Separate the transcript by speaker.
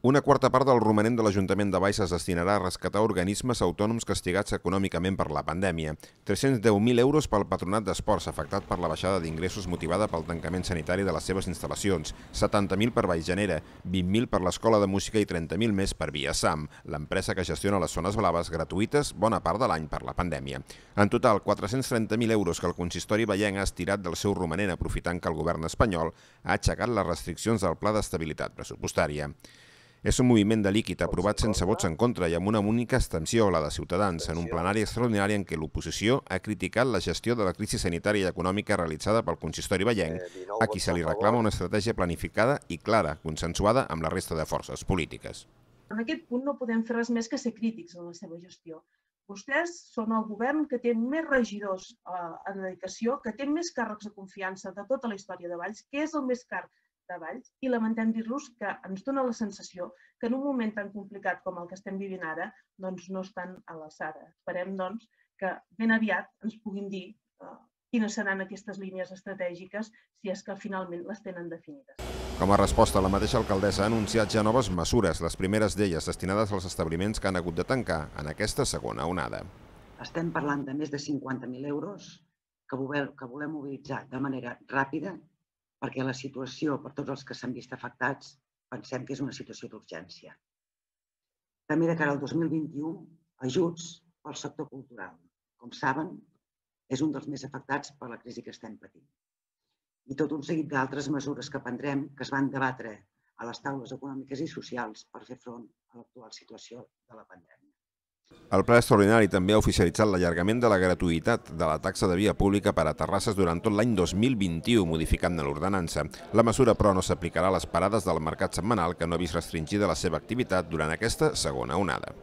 Speaker 1: Una quarta part del romanent de l'Ajuntament de Baix es destinarà a rescatar organismes autònoms castigats econòmicament per la pandèmia. 310.000 euros pel Patronat d'Esports, afectat per la baixada d'ingressos motivada pel tancament sanitari de les seves instal·lacions, 70.000 per Baix Genera, 20.000 per l'Escola de Música i 30.000 més per Via SAM, l'empresa que gestiona les zones blaves gratuïtes bona part de l'any per la pandèmia. En total, 430.000 euros que el consistori veient ha estirat del seu romanent aprofitant que el govern espanyol ha aixecat les restriccions del Pla d'Estabilitat Pressupostària. És un moviment de líquid aprovat sense vots en contra i amb una única abstenció, la de Ciutadans, en un plenari extraordinari en què l'oposició ha criticat la gestió de la crisi sanitària i econòmica realitzada pel consistori veient, a qui se li reclama una estratègia planificada i clara, consensuada amb la resta de forces polítiques.
Speaker 2: En aquest punt no podem fer res més que ser crítics en la seva gestió. Vostès són el govern que té més regidors eh, en dedicació, que té més càrrecs de confiança de tota la història de Valls, que és el més car de Valls i lamentem dir-los que ens dona la sensació que en un moment tan complicat com el que estem vivint ara doncs no estan a l'alçada. Esperem doncs, que ben aviat ens puguin dir eh, quines seran aquestes línies estratègiques si és que finalment les tenen definides.
Speaker 1: Com a resposta, la mateixa alcaldessa ha anunciat ja noves mesures, les primeres d'elles destinades als establiments que han hagut de tancar en aquesta segona onada.
Speaker 3: Estem parlant de més de 50.000 euros que volem, que volem mobilitzar de manera ràpida perquè la situació, per tots els que s'han vist afectats, pensem que és una situació d'urgència. També de cara al 2021, ajuts pel sector cultural. Com saben, és un dels més afectats per la crisi que estem patint. I tot un seguit d'altres mesures que prendrem que es van debatre a les taules econòmiques i socials per fer front a l'actual situació de la pandèmia.
Speaker 1: El ple extraordinari també ha oficialitzat l'allargament de la gratuïtat de la taxa de via pública per a terrasses durant tot l'any 2021, modificant l'ordenança. La mesura, però, no s'aplicarà a les parades del mercat setmanal que no ha vist restringida la seva activitat durant aquesta segona onada.